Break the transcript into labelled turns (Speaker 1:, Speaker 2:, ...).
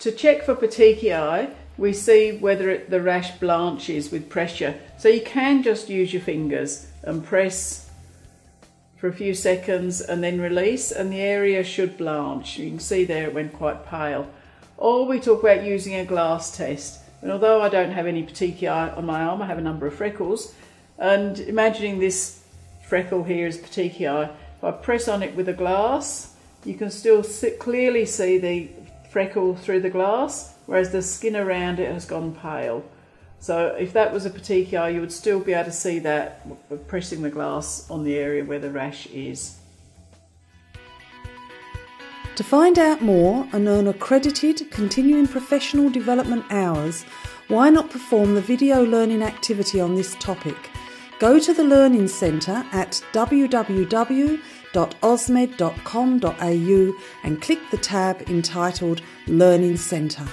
Speaker 1: to check for petechiae, we see whether it, the rash blanches with pressure. So you can just use your fingers and press for a few seconds and then release and the area should blanch. You can see there it went quite pale. Or we talk about using a glass test. And although I don't have any petechiae on my arm, I have a number of freckles. And imagining this freckle here is petechiae, if I press on it with a glass, you can still clearly see the freckle through the glass, whereas the skin around it has gone pale. So if that was a petechiae, you would still be able to see that pressing the glass on the area where the rash is.
Speaker 2: To find out more and earn accredited continuing professional development hours, why not perform the video learning activity on this topic? Go to the Learning Centre at www.ausmed.com.au and click the tab entitled Learning Centre.